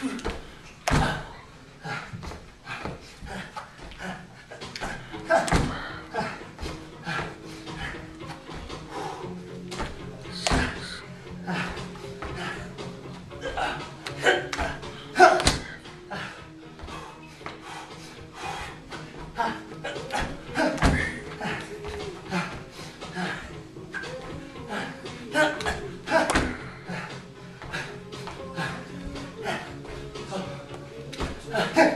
Ha! Ah.